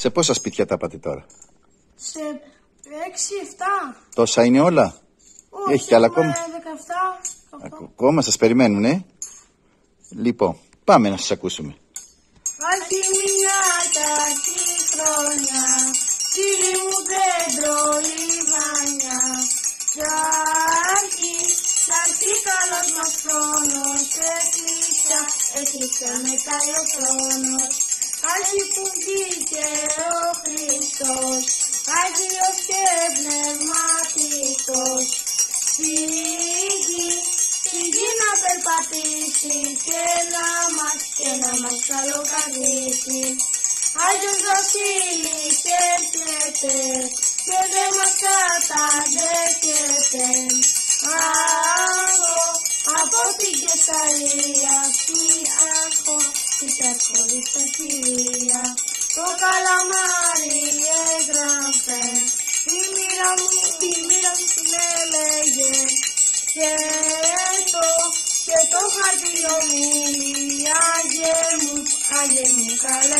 Σε πόσα σπίτια τα πάτε τώρα; Σε 6-7. Τόσα είναι όλα; Όχι, Έχει κι άλλα έχουμε ακόμα; 17. 18. Ακόμα σας περιμένουν, ε; Λοιπόν, πάμε να σας ακούσουμε. Άχι μια κακή χρόνια, φίλοι μου κέντρο λιμάνια. Κι άρχι, θα έρθει καλός μας χρόνος, εκκλησιά, έκλεισε με καλό χρόνος. Άρχι που βγήκε ο Χριστός, Άγιος και πνευματικός. Φύγει, φύγει να περπατήσει και να μας, και να μας καλοκαρδίσει. Άγιος Βασίλης έρχεται και δεν μας καταδέχεται. Άγω, από την Κεσαρία φύγω, υπερχωρεί στα χιλία. Το καλαμάρι έγραφε, η μοίρα μου, η μοίρα μου την έλεγε. Και το, και το χαρτιό μου, Άγιε μου, Άγιε μου, καλέ Βασίλη.